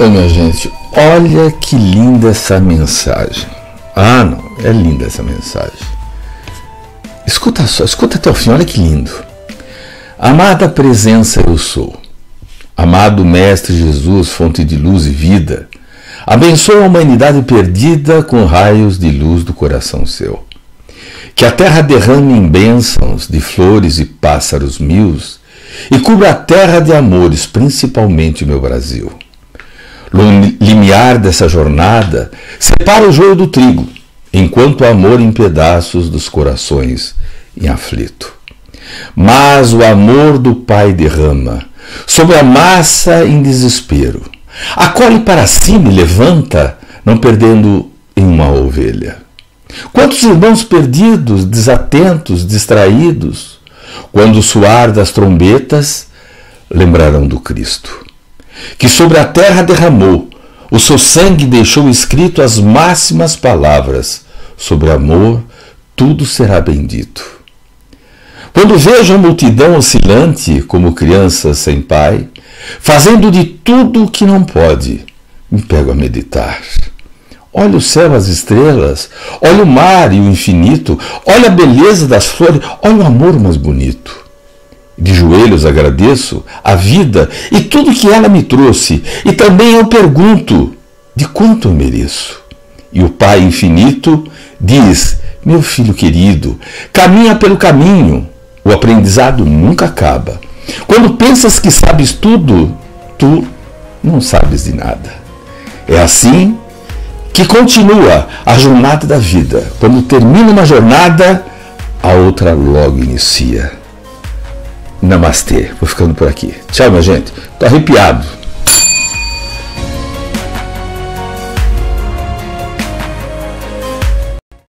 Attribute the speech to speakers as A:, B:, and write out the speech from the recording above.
A: Oi, minha gente, olha que linda essa mensagem. Ah, não, é linda essa mensagem. Escuta só, escuta até o fim, olha que lindo. Amada presença eu sou. Amado Mestre Jesus, fonte de luz e vida, abençoa a humanidade perdida com raios de luz do coração seu. Que a terra derrame em bênçãos de flores e pássaros mil e cubra a terra de amores, principalmente o meu Brasil limiar dessa jornada separa o joio do trigo, enquanto o amor em pedaços dos corações em aflito. Mas o amor do Pai derrama sobre a massa em desespero. Acolhe para cima e levanta, não perdendo em uma ovelha. Quantos irmãos perdidos, desatentos, distraídos, quando o suar das trombetas lembrarão do Cristo que sobre a terra derramou, o seu sangue deixou escrito as máximas palavras sobre amor, tudo será bendito. Quando vejo a multidão oscilante como criança sem pai, fazendo de tudo o que não pode, me pego a meditar. Olha o céu, as estrelas, olha o mar e o infinito, olha a beleza das flores, olha o amor mais bonito. De joelhos agradeço a vida e tudo que ela me trouxe, e também eu pergunto de quanto eu mereço. E o Pai infinito diz: Meu filho querido, caminha pelo caminho, o aprendizado nunca acaba. Quando pensas que sabes tudo, tu não sabes de nada. É assim que continua a jornada da vida. Quando termina uma jornada, a outra logo inicia. Namastê. Vou ficando por aqui. Tchau, minha gente. Tô arrepiado.